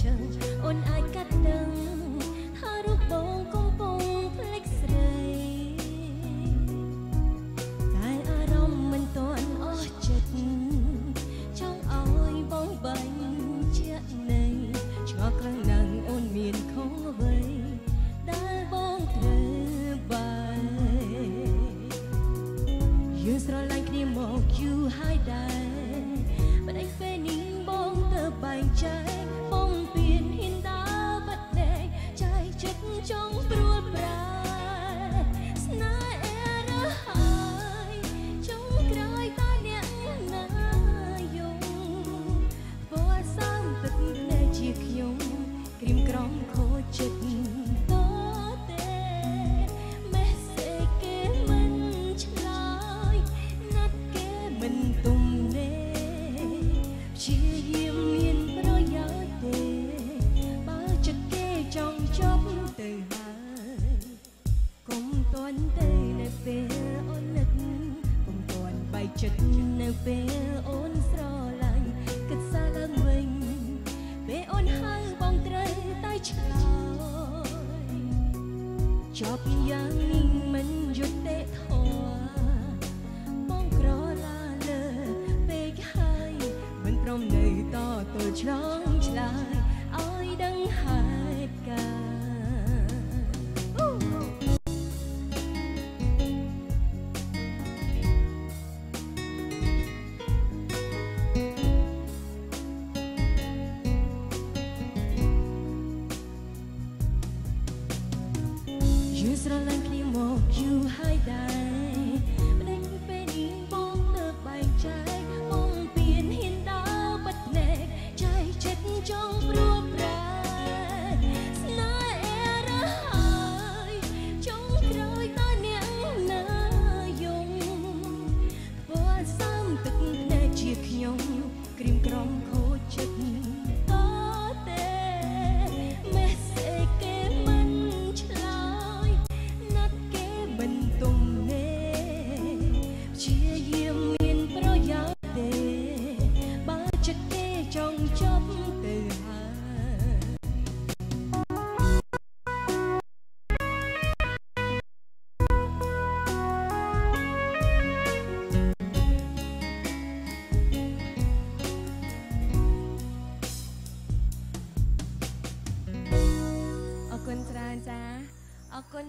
ជាស្ងាត់សូនឈឹងអូនអាចកាត់ដឹងថារូបបងកំពុងភ្លេចស្រីតែអារម្មណ៍មិនទាន់អស់ចិត្តចង់ឲ្យបងបាញ់ជានៃឆ្ងល់ខ្លាំងណាស់អូនមានខុសអ្វីដែលបងត្រូវបាយយើងស្រឡាញ់គ្នាមកយូរហើយដែរបដិពេលនេះបងទៅបែងចែក ន់ទៅនៅពេលអូននឹកកុំតន់បែកចិត្តនៅពេលអូនស្រឡាញ់គិតសារឡើងវិញពេលអូនហៅបងត្រូវតែឆ្លើយចប់យ៉ាងនេះមិនយុត្តិធម៌បងក្រឡាលើពេកហើយមិនព្រមនៅតទល់ឆ្លងឆ្លើយឲ្យ ក្រៀមក្រំខូ ច្រើនចាអរគុណ